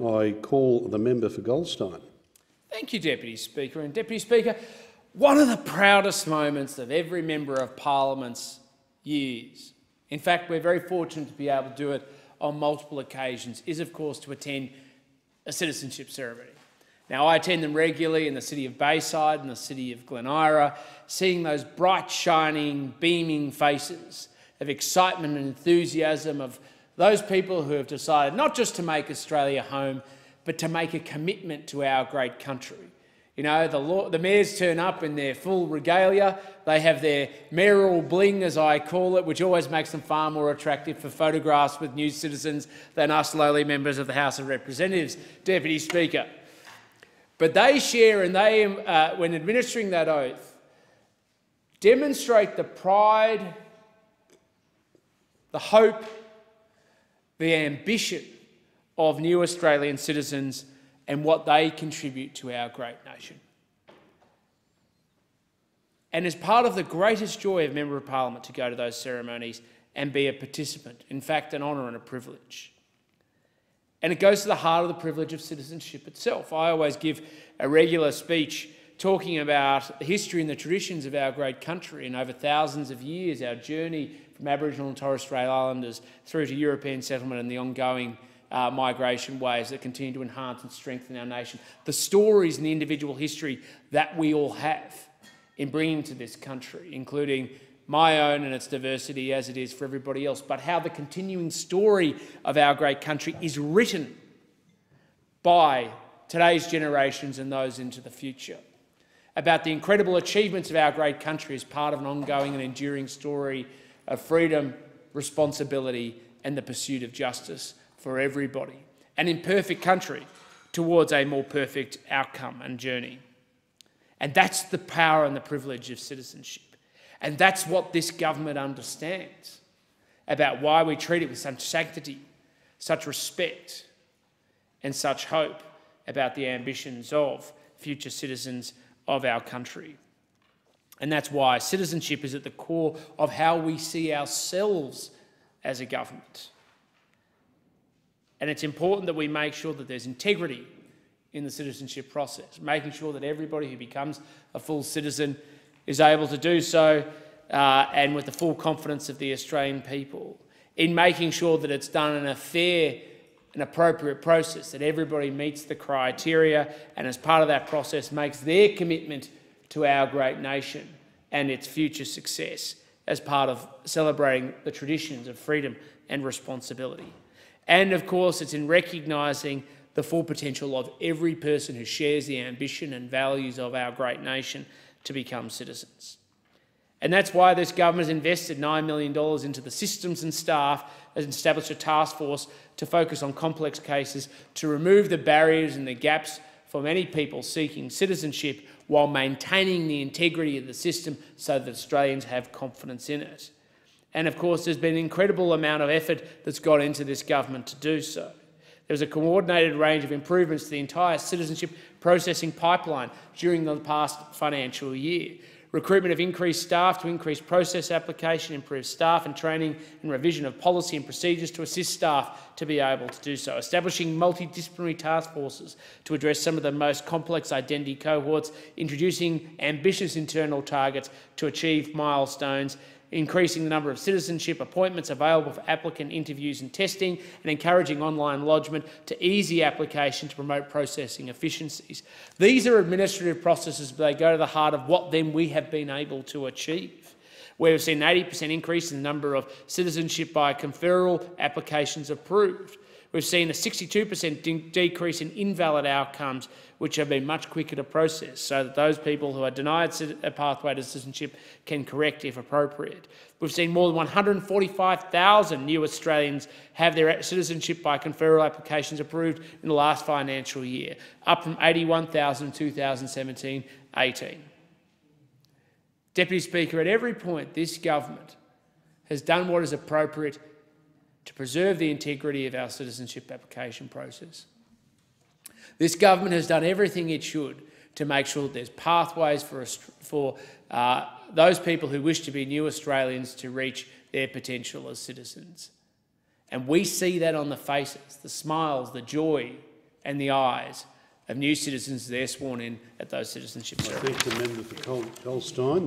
I call the member for Goldstein. Thank you, Deputy Speaker. And Deputy Speaker, one of the proudest moments of every member of Parliament's years, in fact, we're very fortunate to be able to do it on multiple occasions, is of course to attend a citizenship ceremony. Now, I attend them regularly in the city of Bayside and the city of Glen Eira, seeing those bright, shining, beaming faces of excitement and enthusiasm of those people who have decided not just to make Australia home, but to make a commitment to our great country. You know, the, the mayors turn up in their full regalia. They have their mayoral bling, as I call it, which always makes them far more attractive for photographs with new citizens than us lowly members of the House of Representatives, Deputy Speaker. But they share, and they, uh, when administering that oath, demonstrate the pride, the hope, the ambition of new Australian citizens and what they contribute to our great nation. And as part of the greatest joy of Member of Parliament to go to those ceremonies and be a participant, in fact, an honour and a privilege. And it goes to the heart of the privilege of citizenship itself. I always give a regular speech talking about the history and the traditions of our great country and over thousands of years, our journey from Aboriginal and Torres Strait Islanders through to European settlement and the ongoing uh, migration waves that continue to enhance and strengthen our nation. The stories and the individual history that we all have in bringing to this country, including my own and its diversity as it is for everybody else, but how the continuing story of our great country is written by today's generations and those into the future. About the incredible achievements of our great country as part of an ongoing and enduring story of freedom, responsibility, and the pursuit of justice for everybody, an imperfect country towards a more perfect outcome and journey. And that's the power and the privilege of citizenship. And that's what this government understands about why we treat it with such sanctity, such respect, and such hope about the ambitions of future citizens of our country. And that's why citizenship is at the core of how we see ourselves as a government. And it's important that we make sure that there's integrity in the citizenship process, making sure that everybody who becomes a full citizen is able to do so uh, and with the full confidence of the Australian people, in making sure that it's done in a fair and appropriate process, that everybody meets the criteria and as part of that process makes their commitment to our great nation and its future success as part of celebrating the traditions of freedom and responsibility. And of course, it's in recognising the full potential of every person who shares the ambition and values of our great nation to become citizens. And that's why this government has invested $9 million into the systems and staff and established a task force to focus on complex cases to remove the barriers and the gaps for many people seeking citizenship while maintaining the integrity of the system so that Australians have confidence in it. And of course, there's been an incredible amount of effort that's gone into this government to do so. There was a coordinated range of improvements to the entire citizenship processing pipeline during the past financial year. Recruitment of increased staff to increase process application, improve staff and training and revision of policy and procedures to assist staff to be able to do so. Establishing multidisciplinary task forces to address some of the most complex identity cohorts, introducing ambitious internal targets to achieve milestones increasing the number of citizenship appointments available for applicant interviews and testing, and encouraging online lodgement to easy application to promote processing efficiencies. These are administrative processes, but they go to the heart of what then we have been able to achieve. We've seen an 80% increase in the number of citizenship by conferral applications approved. We've seen a 62% de decrease in invalid outcomes, which have been much quicker to process, so that those people who are denied a pathway to citizenship can correct if appropriate. We've seen more than 145,000 new Australians have their citizenship by conferral applications approved in the last financial year, up from 81,000 in 2017 18. Deputy Speaker, at every point, this government has done what is appropriate to preserve the integrity of our citizenship application process. This government has done everything it should to make sure that there's pathways for, for uh, those people who wish to be new Australians to reach their potential as citizens. And we see that on the faces, the smiles, the joy and the eyes of new citizens they're sworn in at those citizenship ceremonies. thank the member for Col- Goldstein.